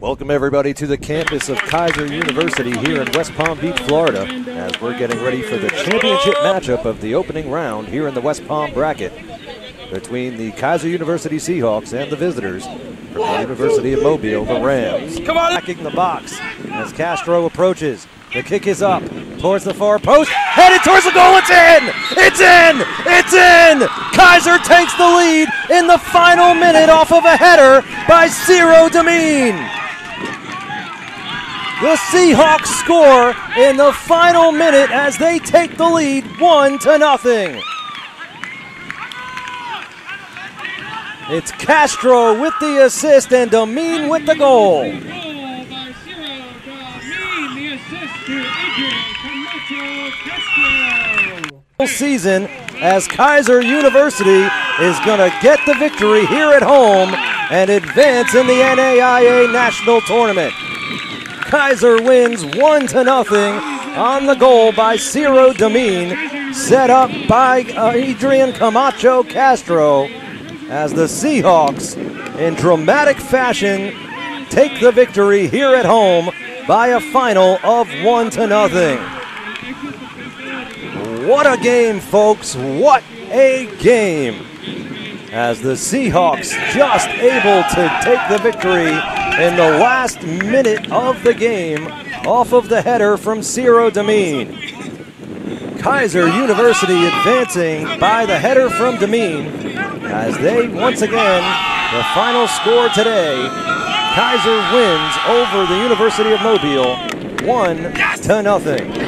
Welcome, everybody, to the campus of Keiser University here in West Palm Beach, Florida, as we're getting ready for the championship matchup of the opening round here in the West Palm bracket between the Keiser University Seahawks and the visitors from the University of Mobile, the Rams. Come on. Backing the box as Castro approaches. The kick is up towards the far post, headed towards the goal. It's in! It's in! It's in! Keiser takes the lead in the final minute off of a header by Ciro Demine. The Seahawks score in the final minute as they take the lead one to nothing. It's Castro with the assist and Demine with the goal. Season as Keiser University is going to get the victory here at home and advance in the NAIA National Tournament. Keiser wins 1 to nothing on the goal by Ciro Demine, set up by uh, Adrian Camacho Castro as the Seahawks in dramatic fashion take the victory here at home by a final of 1 to nothing. What a game, folks. What a game. As the Seahawks just able to take the victory in the last minute of the game off of the header from Ciro Demine. Keiser University advancing by the header from Demine as they once again, the final score today, Keiser wins over the University of Mobile 1 to nothing.